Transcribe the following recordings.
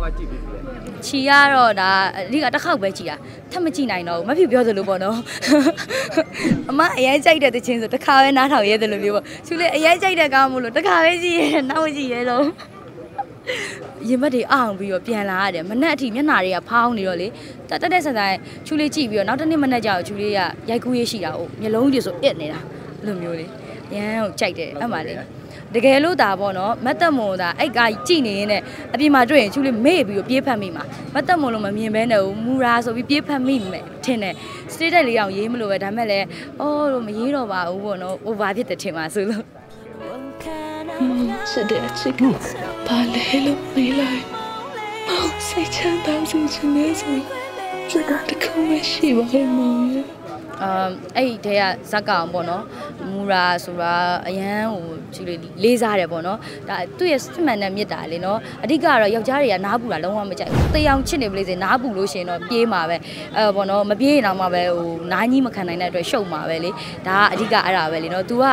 သွားကြည့်ပြီးပြီလေချီကတော့ဒါအဓိကတစ်ခေါက်ပဲချီတာထပ်မကြည့်နိုင်တော့ဘူးမဖြစ်ပြောသလိုပေါ့နော်အမအရင်ကြိုက်တဲ့တခြင်းဆိုတစ်ခါပဲနားထောင်ရဲတယ်လို့မျိုးပေါ့သူလည်းအရင်ကြိုက်တဲ့ကောင်းမလို့တစ်ခါပဲကြည့်ရဲနောက်မကြည့်ရဲတော့ရင်မက်တွေအောင်ပြီးတော့ပြန်လာရတယ်မနက်အထိမျက်နှာတွေကဖောင်းနေတော့လေတက်တက်ဆန်ဆန်ချူလေးကြည့်ပြီးတော့နောက်တစ်နေ့မနက်ကျတော့ချူလေးကရိုက်ကူးရေးရှိတာ哦မျိုးလုံးကြီးဆိုအစ်နေတာအဲ့လိုမျိုးလေရမ်းကိုကြိုက်တယ်အဲ့မှာလေ တကယ်လို့ဒါပေါ့နော်မတ်သက်မုံဒါအိတ်ကကြည်နေရင်နဲ့အပြင်မှာတွေ့ရင်ချူလေးမေ့ပြီးတော့ပြေးဖက်မိမှာမတ်သက်မုံလို့မမြင်ဘဲနဲ့မူရာဆိုပြီးပြေးဖက်မိမယ်ထင်တယ် status လေးအောင်ရေးမလို့ပဲဒါမဲ့လည်းအော်လို့မရေးတော့ပါဘူးပေါ့နော် over ဖြစ်တယ်ထင်ပါဆိုလို့စတဲ့အချစ်ကဘာလဲလို့မေးလိုက်မောင်စိတ်ချမ်းသာစေချင်နေစေချစ်ကတခုမှရှိပါရဲ့မောင်ရဲ့ အာအဲ့ဒီတဲကဇက်ကောင်ပေါ့နော်မူရာဆိုတာအရန်ဟိုချီလေးလေးစားတယ်ပေါ့နော်ဒါသူ့ရဲ့စစ်မှန်တဲ့မြစ်တာလေနော်အဓိကတော့ယောက်ျားတွေကနားပူတာလုံးဝမကြိုက်ဘူးတေးအောင်ချစ်နေပလေးစေနားပူလို့ရှိရင်တော့ပြေးမှာပဲအဲပေါ့နော်မပြေးရင်တော့မှပဲဟိုနားကြီးမခံနိုင်တဲ့အတွက်ရှုပ်မှာပဲလေဒါကအဓိကအဲ့ဒါပဲလေနော် तू က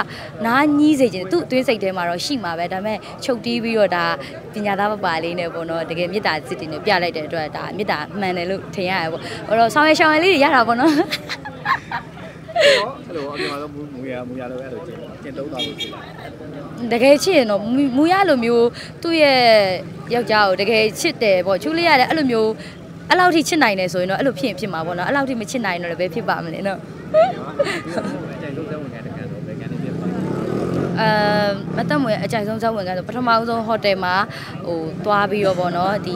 နားကြီးစေခြင်းသူ့အသွေးစိတ်ထဲမှာတော့ရှိမှာပဲဒါပေမဲ့ချုပ်တီးပြီးတော့ဒါပညာသားပပလေးနဲ့ပေါ့နော်တကယ်မြစ်တာစစ်တင်နဲ့ပြလိုက်တဲ့အတွက်ဒါမြစ်တာမှန်တယ်လို့ထင်ရတယ်ပေါ့အဲ့တော့ဆောင်းရရှောင်းရလေးတွေရတာပေါ့နော် အဲ့လိုအပြင်မှာတော့မူရမူရလို့အဲ့လိုကျင်ကျင်သုံးတော်လို့ဖြစ်လာတကယ်ချစ်ရင်တော့မူမူရလိုမျိုးသူ့ရဲ့ယောက်ျားကိုတကယ်ချစ်တယ်ပေါ့ချူလေးရတယ်အဲ့လိုမျိုးအဲ့လောက်ထိချစ်နိုင်တယ်ဆိုရင်တော့အဲ့လိုဖြစ်ရင်ဖြစ်မှာပေါ့နော်အဲ့လောက်ထိမချစ်နိုင်ရင်တော့လည်းဘယ်ဖြစ်ပါမလဲနော်အကြိုက်ဆုံးဝင်တဲ့တကန်တော့ဘယ်ကန်နေပြပါအဲမတက်မွေအကြိုက်ဆုံးဇောက်ဝင်ကဆိုပထမဆုံးဟိုတယ်မှာဟိုသွားပြီးတော့ပေါ့နော်ဒီ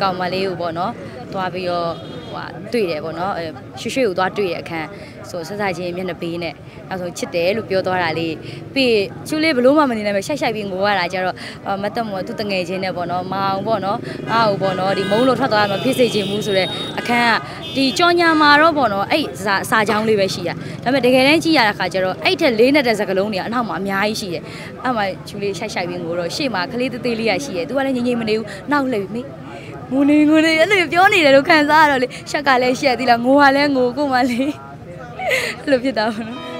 ကောင်မလေးကိုပေါ့နော်သွားပြီးတော့ ဟိုတွေ့တယ်ပေါ့နော်အဲရွှေရွှေကိုသွားတွေ့ရအခန်းဆိုဆက်စားချင်းမျက်နှာပေးနဲ့နောက်ဆုံးချစ်တယ်လို့ပြောသွားတာလေးပြီးချူလေးဘလို့မှမနေနိုင်ပဲရှိုက်ရှိုက်ပြီးငိုရတာကြတော့မတက်မွေသူတငယ်ချင်းနဲ့ပေါ့နော်မအောင်ပေါ့နော်ငါ့ကိုပေါ့နော်ဒီမုံလို့ထွက်သွားမှဖြစ်စေချင်ဘူးဆိုတော့အခန်းကဒီကြောညာမှာတော့ပေါ့နော်အဲ့စာစာချောင်းလေးပဲရှိရဒါပေမဲ့တကယ်တမ်းကြည့်ရတဲ့ခါကျတော့အဲ့ထက်လေးနဲ့တဲ့စကလုံးတွေကအနောက်မှာအများကြီးရှိတယ်အဲ့မှာချူလေးရှိုက်ရှိုက်ပြီးငိုတော့ရှေ့မှာကလေးသေးသေးလေးရရှိတယ်သူကလည်းငြိမ်ငြိမ်မနေဘူးနောက်လှည့်ပြီးမေ ငိုနေငိုနေအဲ့လိုပြောနေတယ်လို့ခံစားရတော့လေရှက်ကလည်းရှက်သီးလားငိုကလည်းငိုကို့မှလေအဲ့လိုဖြစ်တာပေါ့နော်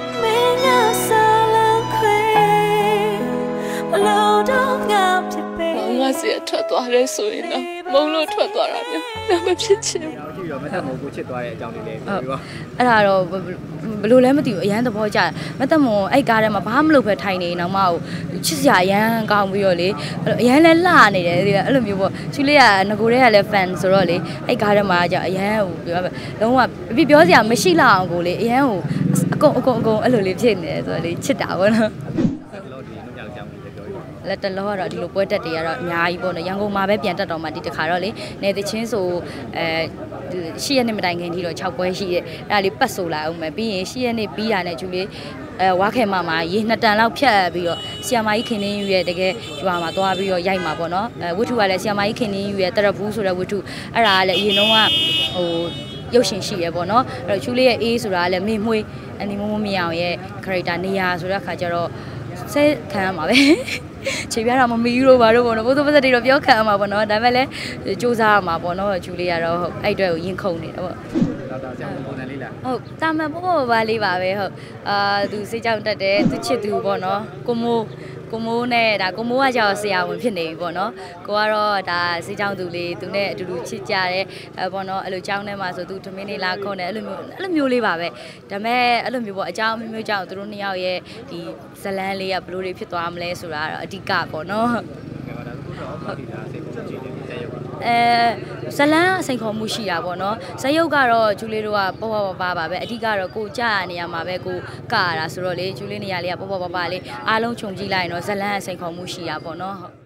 ငါစီအထွက်သွားလဲဆိုရင်တော့ မုံလို့ထွက်သွားတာမျိုးဒါမဖြစ်ချင်ဘူးရောကြည့်ရောမသက်မို့ကိုချစ်သွားတဲ့အကြောင်းလေးလေးပြောပြီးပါအဲ့ဒါတော့ဘဘလို့လဲမသိဘူးအရန်သဘောကျတယ်မသက်မွန်အဲ့ကားထဲမှာဘာမှမလုပ်ပဲထိုင်နေတော့မှဟိုချစ်စရာအရန်ကောင်းပြီးတော့လေအဲ့လိုအရန်လဲလှနေတယ်ဒီအဲ့လိုမျိုးပေါ့ချူလေးကငကိုတွေကလည်း fan ဆိုတော့လေအဲ့ကားထဲမှာじゃအရန်ဟိုပြောမယ်လုံးဝပြပြောစရာမရှိလောက်အောင်ကိုလေအရန်ဟိုအကုန်အကုန်အကုန်အဲ့လိုလေးဖြစ်နေတယ်ဆိုတော့လေချစ်တာပေါ့နော် ဘယ်လိုဒီနှုတ်ကြောင်ကြောင်လေးပြောပြီးပါလက်တလောကတော့ဒီလိုပွဲတက်တွေကတော့အများကြီးပေါ့နော်ရန်ကုန်မှာပဲပြန်တက်တော့မှဒီတစ်ခါတော့လေနေတချင်းဆိုအဲရှစ်ရက်နေ့မတိုင်ခင်ထိတော့6ပွဲရှိရဲ့အဲ့ဒါလေးပတ်ဆိုလာအောင်မယ်ပြီးရင်ရှစ်ရက်နေ့ပြီးတာနဲ့ဂျူလေးအဲဝါခဲမမှာရေနှစ်တန်လောက်ဖြတ်ပြီးတော့ဆီယမကြီးခင်နှင်းယူရဲ့တကယ်ရွာမှာသွားပြီးတော့ရိုက်မှာပေါ့နော်အဲဝတ္ထုကလည်းဆီယမကြီးခင်နှင်းယူရဲ့တရဘူးဆိုတဲ့ဝတ္ထုအဲ့ဒါကလည်းအရင်တော့ကဟိုရုပ်ရှင်ရှိရပေါ့နော်အဲ့တော့ချူလေးရဲ့အေးဆိုတာကလည်းမင်းမွေးအန်ဒီမမမြောင်ရဲ့ character နေရာဆိုတဲ့အခါကျတော့ ဆဲခံရမှာပဲခြေပြားတော့မမီးလို့ပါတော့ပေါ့နော်ဘိုးသူပါစက်တွေတော့ပြောခံရမှာပေါ့နော်ဒါပေမဲ့လည်းစူးစမ်းရမှာပေါ့နော်ဂျူလီကတော့ဟုတ်အဲ့အတွက်ကိုရင်ခုန်နေတာပေါ့ဒေါက်တာဆရာပုံစံလေးလားဟုတ်တာမန်ပေါ့ပေါ့ပါလေးပါပဲဟုတ်အာသူစိတ်ကြောင့်တက်တယ်သူချစ်သူပေါ့နော်ကိုမိုး ကိုမိုးနဲ့ဒါကိုမိုးကကြောက်ဆရာဝန်ဖြစ်နေပြီပေါ့နော်ကိုကတော့ဒါစိတ်ကြောင့်သူလေးသူနဲ့အတူတူချစ်ကြတယ်အဲပေါ့နော်အဲ့လိုကြောင်းထဲမှာဆိုသူထမင်းလေးလာခုံတယ်အဲ့လိုမျိုးအဲ့လိုမျိုးလေးပါပဲဒါပေမဲ့အဲ့လိုမျိုးပေါ့အကြောင်းမျိုးမျိုးကြောင့်သူတို့နှစ်ယောက်ရဲ့ဒီဇလန်းလေးကဘယ်လိုတွေဖြစ်သွားမလဲဆိုတာကတော့အဓိကပေါ့နော်ကဲပါဒါကူတော့ပါတီဒါစိတ်ပုံကြည့်နေတဲ့ရုပ်အဲ ဇလန်းအစိန်ခေါ်မှုရှိတာပေါ့နော်ဇယုတ်ကတော့ဂျူလေးတို့ကပေါ့ပေါ့ပါပါပါပဲအဓိကတော့ကိုကြာရနေရမှာပဲကိုကရတာဆိုတော့လေဂျူလေးနေရာလေးကပေါ့ပေါ့ပါပါလေးအားလုံးခြုံကြည့်လိုက်ရင်တော့ဇလန်းအစိန်ခေါ်မှုရှိတာပေါ့နော်ဟုတ်